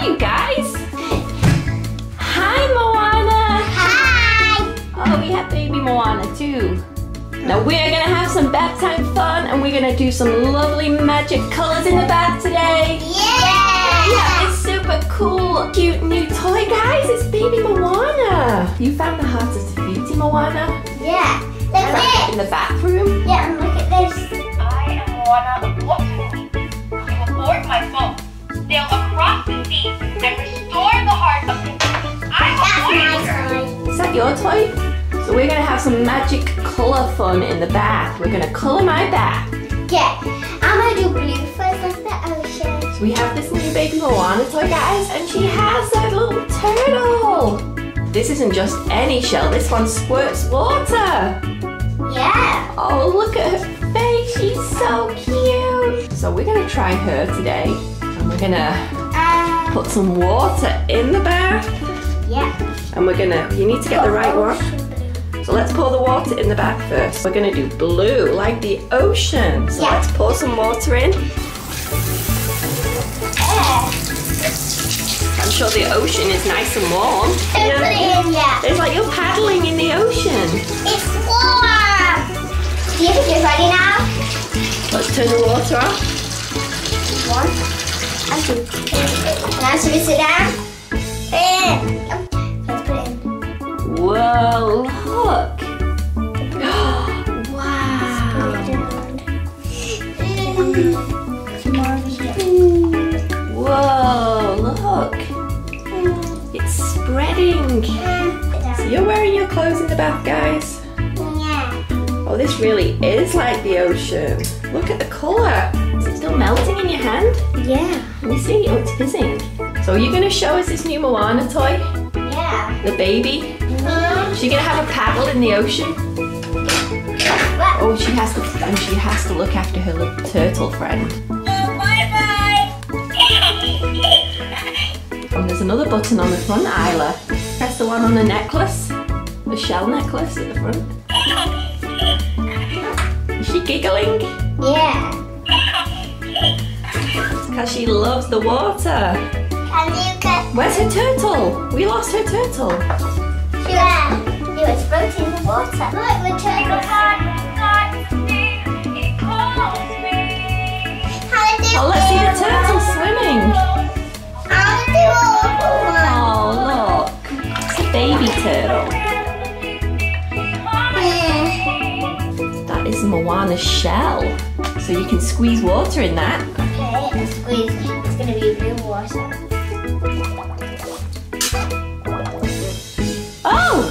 are you guys? Hi, Moana. Hi! Oh, we have baby Moana too. Now we're gonna have some bath time fun and we're gonna do some lovely magic colors in the bath today. Yeah! We have this super cool, cute new toy, guys. It's baby Moana. You found the heart of Te Fiti, Moana? Yeah. Look it in the bathroom. Yeah, and look at this. I am Moana of. You will board my boat, sail across the sea, and restore the heart of the I That's will my toy. Is that your toy? So we're gonna have some magic color fun in the bath. We're gonna color my bath. Yeah. I'm gonna do blue first, like the ocean. So we have this new baby Moana toy, guys, and she has that little turtle. This isn't just any shell. This one squirts water. Yeah. Oh, look at her face. She's so cute. So we're gonna try her today, and we're gonna put some water in the bath, yeah. and we're gonna. You need to get the right one. So let's pour the water in the bath first. We're gonna do blue, like the ocean. So Yeah. let's pour some water in. I'm sure the ocean is nice and warm. put it in, yeah. It's like you're paddling in the ocean. It's warm. Do you think you're ready now? Let's turn the water off. One Now should we sit down? In. Let's put it in. Whoa, look. wow. Whoa, look. It's spreading. So you're wearing your clothes in the bath, guys. Yeah. Oh, this really is like the ocean. Look at the colour. Is it still melting in your hand? Yeah. Let me see. Oh, it's fizzing. So are you going to show us this new Moana toy? Yeah. The baby? Mm-hmm. She gonna have a paddle in the ocean? Oh, she has to, and she has to look after her little turtle friend. Bye-bye. And there's another button on the front, Isla. Press the one on the necklace, the shell necklace at the front. Is she giggling? Yeah. Because she loves the water. And you can. Where's her turtle? We lost her turtle. Yeah. You it's floating in the water. Look, the turtle. Oh, let's see the turtle swimming. I'll do all one. Oh, look. It's a baby turtle. That is Moana's shell. So you can squeeze water in that. Okay, and squeeze. It's gonna be blue water. Oh!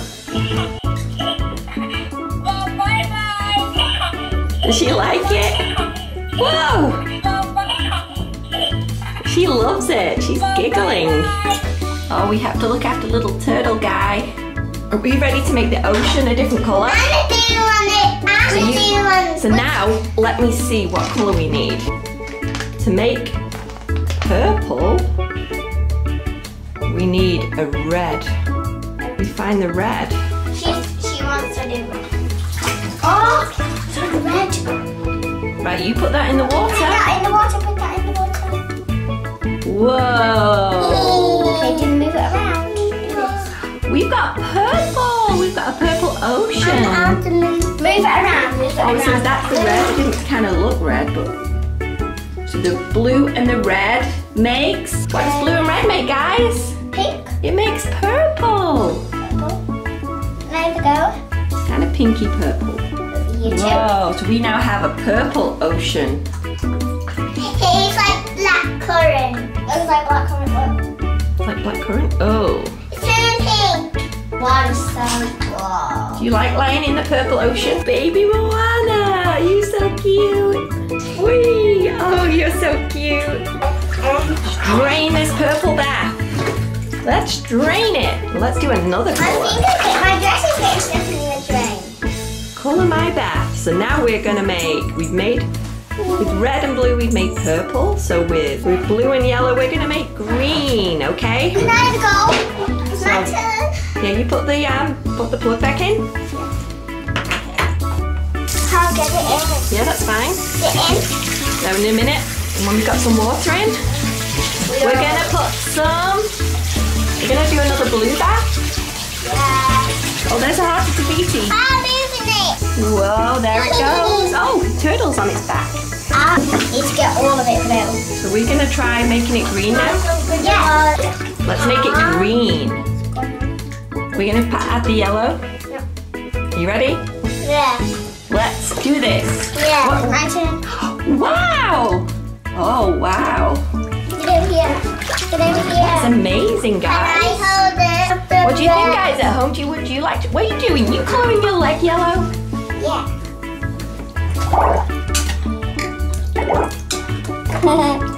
Does she like it? Whoa! She loves it. She's giggling. Oh, we have to look after little turtle guy. Are we ready to make the ocean a different colour? So now, let me see what colour we need. To make purple, we need a red. We find the red. She, she wants to do Oh, sorry, red. Right, you put that in the Put water. that in the water, put that in the water. Whoa! Okay, do move it around. We've got purple. We've got a purple ocean. Have to move, move it around. Move it Oh, around. so that's the red. It didn't kind of look red, but so the blue and the red makes what does blue and red make, guys? Pink. It makes purple. Purple. There we go. Kind of pinky purple. You. Whoa! So we now have a purple ocean. It's like black currant. Looks like black currant. It's like blackcurrant. Oh. It's turning pink. Water's so. Do you like lying in the purple ocean? Baby Moana, you're so cute. Whee! Oh, you're so cute. Drain this purple bath. Let's drain it. Let's do another I color. think I my dress is getting stuck in the drain. Color my bath. So now we're gonna make, we've made, with red and blue we've made purple. So with, with blue and yellow we're gonna make green, okay? Can I go? So- turn. Yeah, you put the, um, put the plug back in. I'll get it in. Yeah, that's fine. Get in. Now in a minute, and when we've got some water in, we're gonna put some We're gonna do another blue bath? Yeah. Oh, there's a heart of Te Fiti. I'm moving it. Whoa, there it goes. Oh, turtle's on its back. I need to get all of it blue. So we're gonna try making it green now. Yeah. Let's make it green. We're gonna pa- add the yellow. Yep. You ready? Yeah. Let's do this. Yeah. What- My turn. Wow! Oh, wow. Get over here. Get over It's here. amazing, guys. Can I hold it? What do you think, guys, at home? Do you, would you like to, what are you doing? You coloring your leg yellow? Yeah.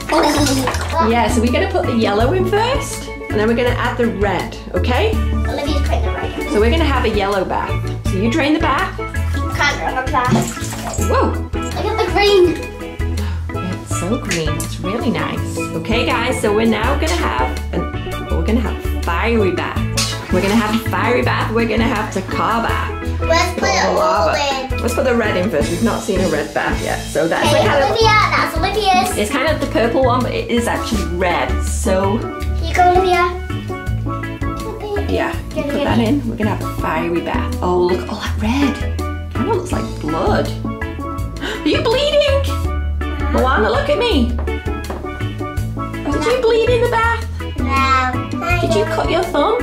Yeah, so we're gonna put the yellow in first, and then we're gonna add the red, okay? So we're gonna have a yellow bath. So you drain the bath. Can't run a class. Whoa! Look at the green. It's so green. It's really nice. Okay, guys. So we're now gonna have an. We're gonna have a fiery bath. We're gonna have a fiery bath. We're gonna have Te Kā bath. Let's put it the all in. Let's put the red in first. We've not seen a red bath yet. So that's the Okay, kind of. Olivia, that's Olivia's. It's kind of the purple one, but it is actually red. So Here you go, Olivia. yeah, put that in. We're gonna have a fiery bath. Oh, look at all that red. Kind of looks like blood. Are you bleeding? Moana, look at me. Oh, did you bleed in the bath? No. Did you cut your thumb?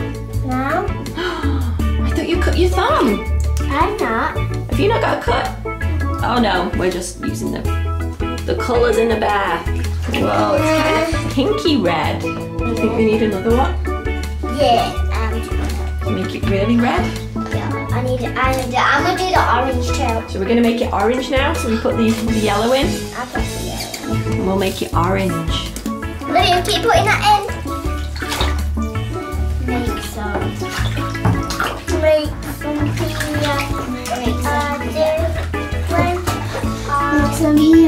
No. I thought you cut your thumb. I'm not. Have you not got a cut? Oh no, we're just using the the colours in the bath. Well, it's kind of pinky red. Do you think we need another one Yeah. Make it really red? yeah. I need. I need. I'm gonna do the orange too. So we're gonna make it orange now. So we put the, the yellow in, I'll put the yellow. and we'll make it orange. Olivia, keep putting that in. Make some. Make some here. Make some some here. I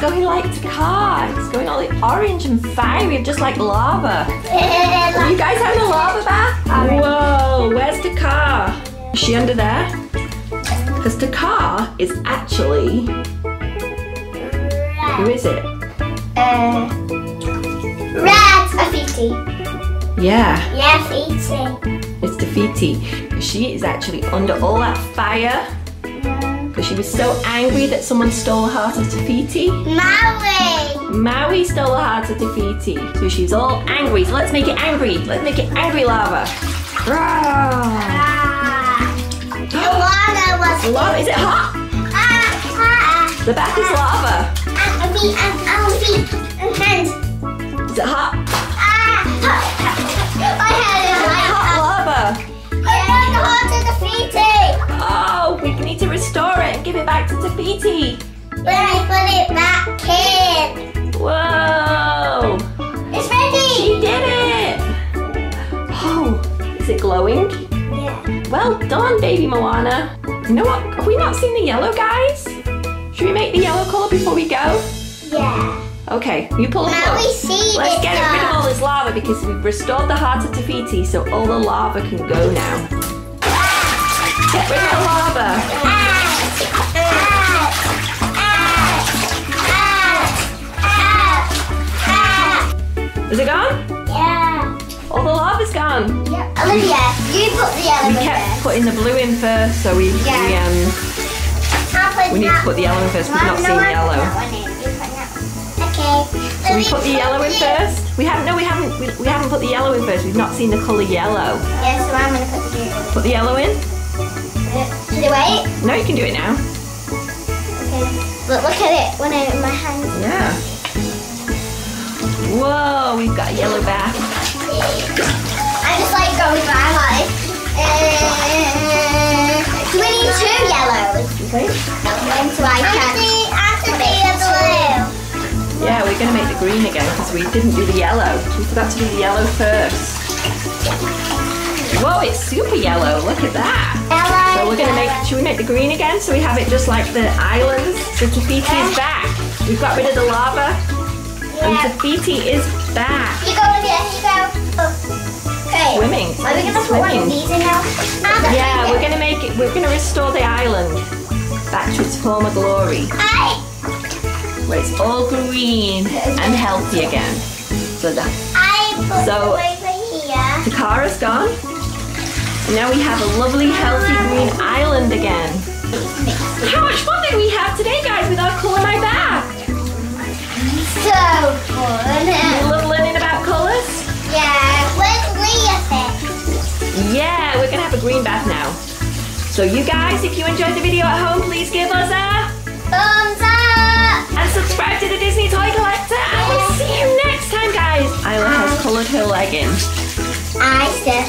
going like car. It's going all like orange and fiery, just like lava. Are you guys having a lava bath? Whoa, where's Te Kā? Is she under there? Because Te Kā is actually, who is it? Uh, red. Afiti. Yeah, Yeah, Afiti. it's Te Fiti. She is actually under all that fire because she was so angry that someone stole the heart of Te Fiti. Maui. Maui stole the heart of Te Fiti. So she's all angry. So let's make it angry. Let's make it angry lava. Rawr. Ah. Luana was. Lava, is it hot? Ah, ah, The bath is lava. ah. And feet, and arm, feet, and hands. Is it hot? Restore it and give it back to Te Fiti. When I put it back in. Whoa! It's ready. She did it! Oh, is it glowing? Yeah. Well done, baby Moana. You know what? Have we not seen the yellow, guys? Should we make the yellow colour before we go? Yeah. Okay, you pull it Now plug. Let's it get rid of all this lava because we've restored the heart of Te Fiti so all the lava can go now. Get rid of the lava. Is it gone? Yeah. All the lava's gone. Yeah. Olivia, you put the yellow We in kept first. putting the blue in first, so we, Yeah. we um we need to put the yellow in first. We've not No, seen I yellow. that one in. You put that one. Okay. So we put the yellow in first. We haven't. No, we haven't. We, we haven't put the yellow in first. We've not seen the colour yellow. Yeah, so I'm gonna put the yellow. In. Put the yellow in. Should I wait? No, you can do it now. Okay. Look, look at it when I in my hand. Yeah. Whoa, we've got yellow bath. I just like going by like. Uh, do we need two yellows? Okay. So I can. After the blue. Yeah, we're gonna make the green again because we didn't do the yellow. We forgot to do the yellow first. Whoa, it's super yellow. Look at that. So we're gonna make. Should we make the green again so we have it just like the islands? So Te Fiti is back. We've got rid of the lava, and Te Fiti is back. You go, Olivia. You go. Okay. Swimming. Are we gonna put one of Swimming. these in now? Yeah, ah, we're gonna make it. We're gonna restore the island back to its former glory, I. where it's all green and healthy again. So that I put So- over here. Takara's gone. And now we have a lovely, healthy green island again. How much fun did we have today, guys, with our colour my bath? So fun. You love learning about colours? Yeah, where's Leah fit? Yeah, we're gonna have a green bath now. So you guys, if you enjoyed the video at home, please give us a Thumbs up. and subscribe to the Disney Toy Collector. And we'll see you next time, guys. Isla has coloured her leggings. I said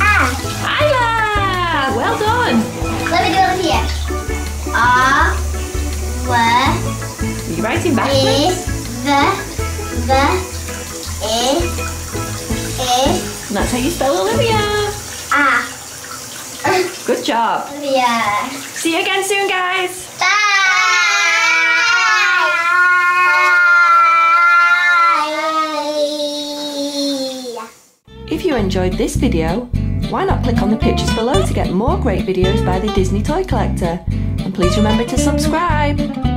ah. Isla, well done. Let me do it here. R, where Are you writing backwards? The the is is And that's how you spell Olivia. ah. Good job. Yeah. See you again soon, guys. Bye. If you enjoyed this video, why not click on the pictures below to get more great videos by the Disney Toy Collector? And please remember to subscribe.